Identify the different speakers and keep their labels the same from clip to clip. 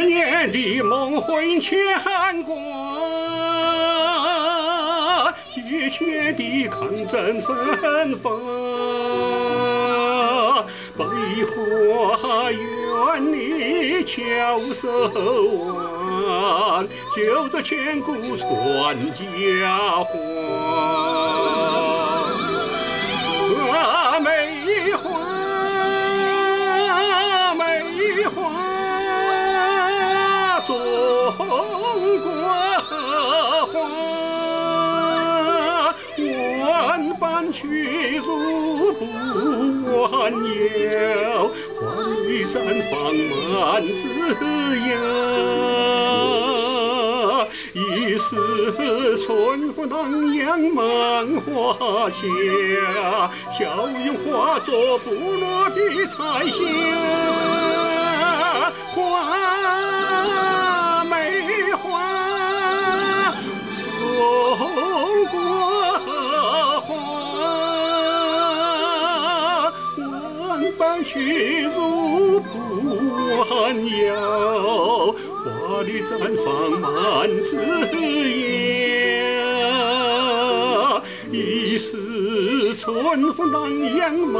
Speaker 1: 年的梦魂牵挂，几千年的抗争奋发，百花园里翘首望，就这千古传佳话。去如不完游，花雨山放满枝桠。一世春风荡漾满花香，笑容化作不落的彩霞。去如不寒窑，花里绽放满枝桠。一世春风荡漾满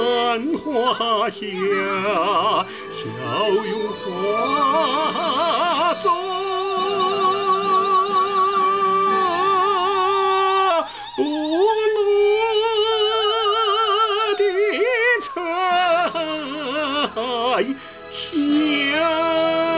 Speaker 1: 花香，笑拥来行。